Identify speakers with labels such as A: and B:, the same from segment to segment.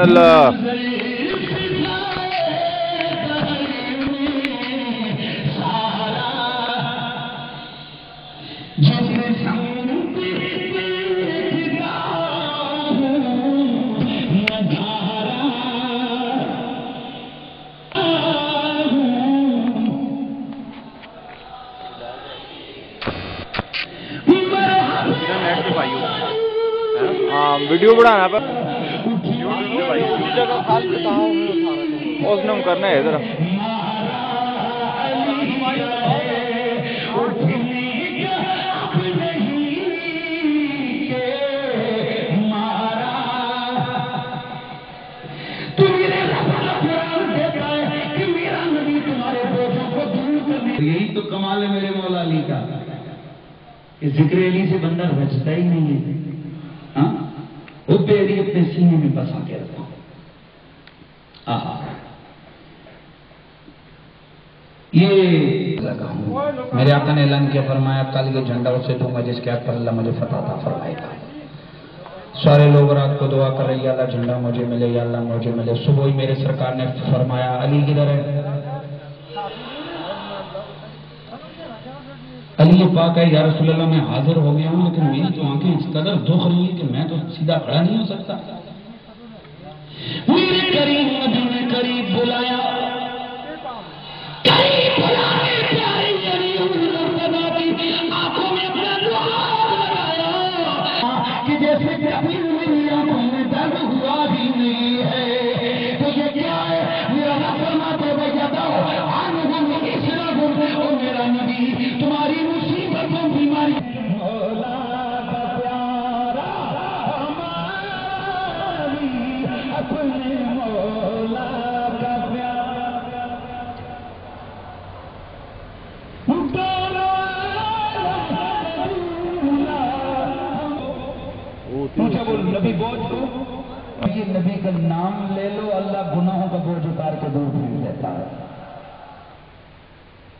A: سبحان اللہ۔ ہاں، ویڈیو بڑھانا پہ اس نے کرنا ہے ادھر۔
B: یہی تو کمال ہے میرے مولا علی کا کہ ذکر علی سے بندہ بچتا ہی نہیں ہے۔ سینے آہا۔ یہ لگا ہوں میرے آقا نے اعلان کیا، فرمایا اب کل یہ جھنڈا اسے دوں گا جس کے ہاتھ پر اللہ مجھے فتح تھا فرمائے گا۔ سارے لوگ رات کو دعا کر رہے یا اللہ جھنڈا مجھے ملے، یا اللہ مجھے ملے۔ صبح ہی میرے سرکار نے فرمایا، علی کدھر ہے؟ علی پاک ہے، یا رسول اللہ، میں حاضر ہو گیا ہوں، لیکن میری تو آنکھیں اس قدر دکھ رہی ہیں کہ میں تو سیدھا کھڑا نہیں ہو سکتا۔ میرے کریم نبی نے قریب بلایا۔ قریب بلانے مرتبہ کی آنکھوں میں اپنا لگایا۔ کہ جیسے میری آنکھوں میں درد ہوا بھی نہیں ہے۔ تو یہ کیا ہے؟ میرا رب فرماتے ہوئے جاتا ہو آنکھوں میں اس میرا نبی نبی بوجھ کو یہ نبی کا نام لے لو اللہ گناہوں کا بوجھ اتار کے دور پھیر دیتا ہے۔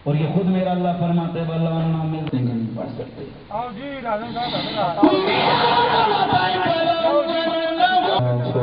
B: اور یہ خود میرا اللہ فرماتے اللہ نام ملتے ہیں نہیں پڑھ سکتے۔